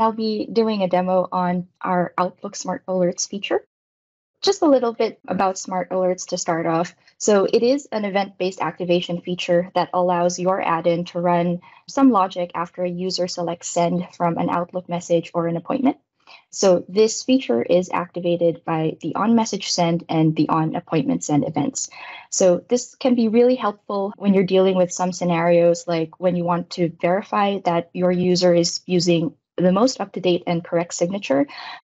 I'll be doing a demo on our Outlook Smart Alerts feature. Just a little bit about Smart Alerts to start off. So, it is an event based activation feature that allows your add in to run some logic after a user selects send from an Outlook message or an appointment. So, this feature is activated by the on message send and the on appointment send events. So, this can be really helpful when you're dealing with some scenarios like when you want to verify that your user is using the most up to date and correct signature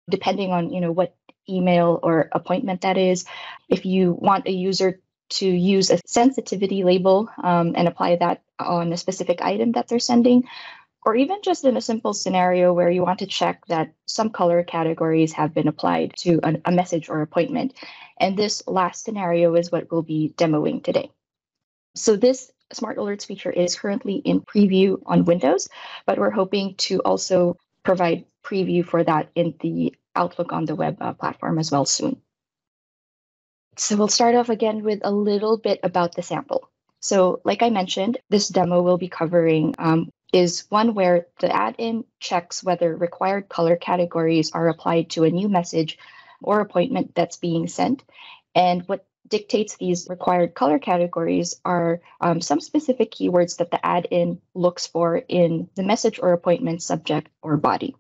depending on you know what email or appointment that is. If you want a user to use a sensitivity label um, and apply that on a specific item that they're sending or even just in a simple scenario where you want to check that some color categories have been applied to a, a message or appointment. And this last scenario is what we'll be demoing today. So this Smart Alerts feature is currently in preview on Windows, but we're hoping to also provide preview for that in the Outlook on the Web uh, platform as well soon. So we'll start off again with a little bit about the sample. So, like I mentioned, this demo we'll be covering um, is one where the add-in checks whether required color categories are applied to a new message or appointment that's being sent, and what dictates these required color categories are um, some specific keywords that the add-in looks for in the message or appointment subject or body.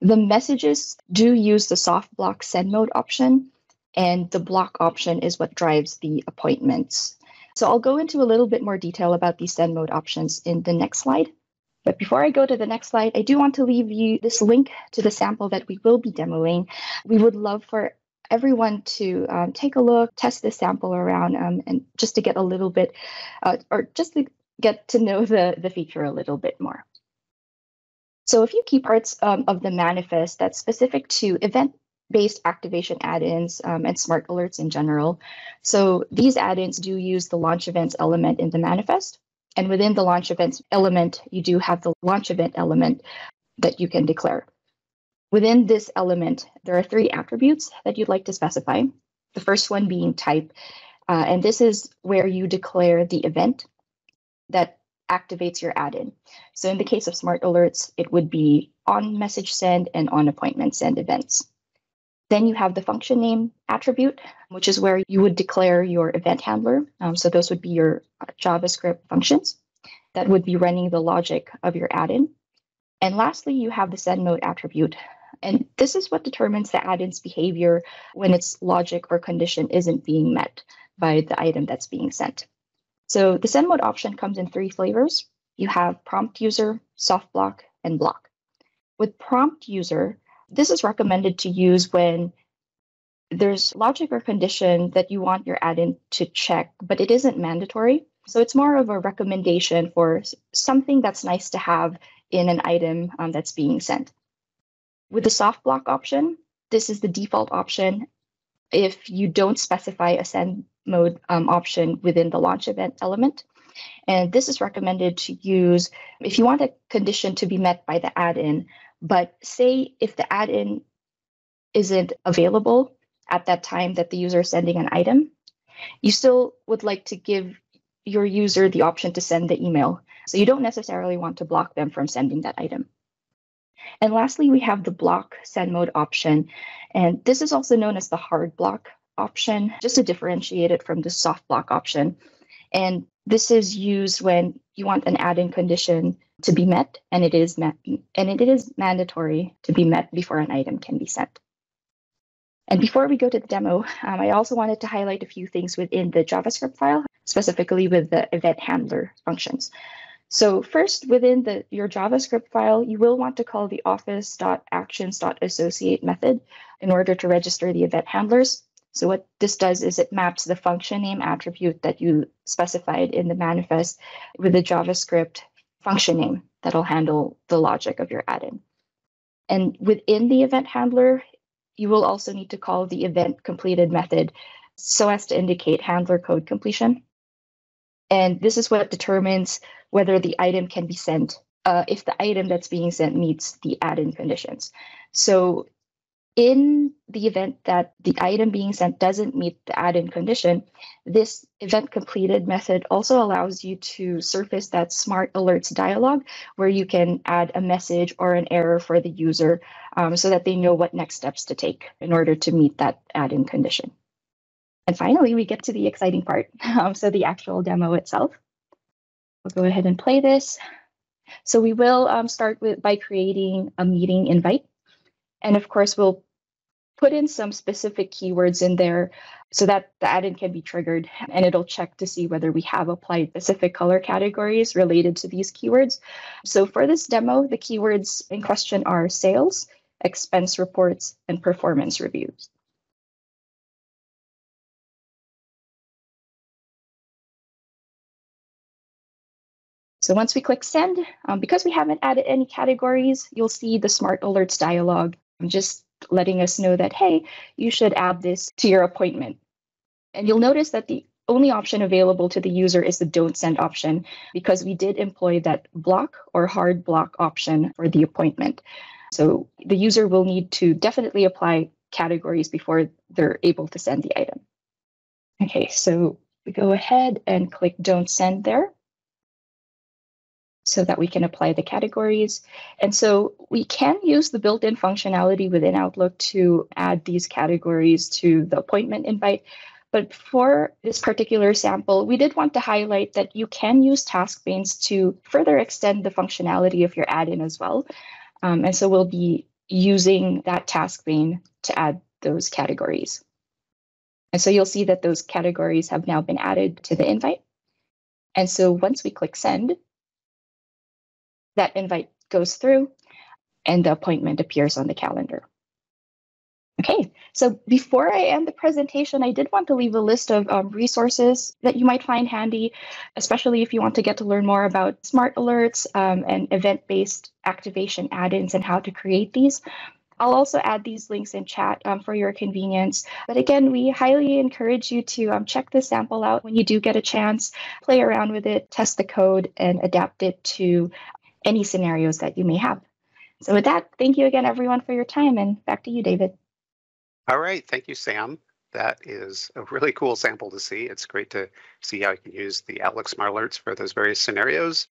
The messages do use the soft block send mode option, and the block option is what drives the appointments. So I'll go into a little bit more detail about these send mode options in the next slide. But before I go to the next slide, I do want to leave you this link to the sample that we will be demoing. We would love for everyone to um, take a look, test this sample around, um, and just to get a little bit, uh, or just to get to know the, the feature a little bit more. So a few key parts um, of the manifest that's specific to event-based activation add-ins um, and smart alerts in general. So these add-ins do use the launch events element in the manifest. And within the launch events element, you do have the launch event element that you can declare. Within this element, there are three attributes that you'd like to specify. The first one being type, uh, and this is where you declare the event that activates your add-in. So in the case of smart alerts, it would be on message send and on appointment send events. Then you have the function name attribute, which is where you would declare your event handler. Um, so those would be your uh, JavaScript functions that would be running the logic of your add-in. And lastly, you have the send mode attribute, and this is what determines the add-in's behavior when its logic or condition isn't being met by the item that's being sent. So the send mode option comes in three flavors. You have prompt user, soft block, and block. With prompt user, this is recommended to use when there's logic or condition that you want your add-in to check, but it isn't mandatory. So it's more of a recommendation for something that's nice to have in an item um, that's being sent. With the soft block option, this is the default option if you don't specify a send mode um, option within the launch event element. And this is recommended to use if you want a condition to be met by the add-in, but say if the add-in isn't available at that time that the user is sending an item, you still would like to give your user the option to send the email. So you don't necessarily want to block them from sending that item. And lastly, we have the block send mode option. And this is also known as the hard block option, just to differentiate it from the soft block option. And this is used when you want an add-in condition to be met, and it is met, and it is mandatory to be met before an item can be sent. And before we go to the demo, um, I also wanted to highlight a few things within the JavaScript file, specifically with the event handler functions. So first, within the, your JavaScript file, you will want to call the office.actions.associate method in order to register the event handlers. So what this does is it maps the function name attribute that you specified in the manifest with the JavaScript function name that'll handle the logic of your add-in. And within the event handler, you will also need to call the event completed method so as to indicate handler code completion. And this is what determines whether the item can be sent uh, if the item that's being sent meets the add-in conditions. So in the event that the item being sent doesn't meet the add-in condition, this event completed method also allows you to surface that smart alerts dialog where you can add a message or an error for the user um, so that they know what next steps to take in order to meet that add-in condition. And finally, we get to the exciting part. Um, so the actual demo itself. We'll go ahead and play this. So we will um, start with by creating a meeting invite. And of course, we'll put in some specific keywords in there so that the add-in can be triggered and it'll check to see whether we have applied specific color categories related to these keywords. So for this demo, the keywords in question are sales, expense reports, and performance reviews. So once we click send, um, because we haven't added any categories, you'll see the smart alerts dialog just letting us know that, hey, you should add this to your appointment. And you'll notice that the only option available to the user is the don't send option because we did employ that block or hard block option for the appointment. So the user will need to definitely apply categories before they're able to send the item. Okay, so we go ahead and click don't send there so that we can apply the categories. And so we can use the built-in functionality within Outlook to add these categories to the appointment invite. But for this particular sample, we did want to highlight that you can use task panes to further extend the functionality of your add-in as well. Um, and so we'll be using that task pane to add those categories. And so you'll see that those categories have now been added to the invite. And so once we click send, that invite goes through and the appointment appears on the calendar. Okay, so before I end the presentation, I did want to leave a list of um, resources that you might find handy, especially if you want to get to learn more about smart alerts um, and event based activation add ins and how to create these. I'll also add these links in chat um, for your convenience. But again, we highly encourage you to um, check the sample out when you do get a chance, play around with it, test the code, and adapt it to any scenarios that you may have. So, with that, thank you again, everyone, for your time. And back to you, David. All right. Thank you, Sam. That is a really cool sample to see. It's great to see how you can use the Outlook Smart Alerts for those various scenarios.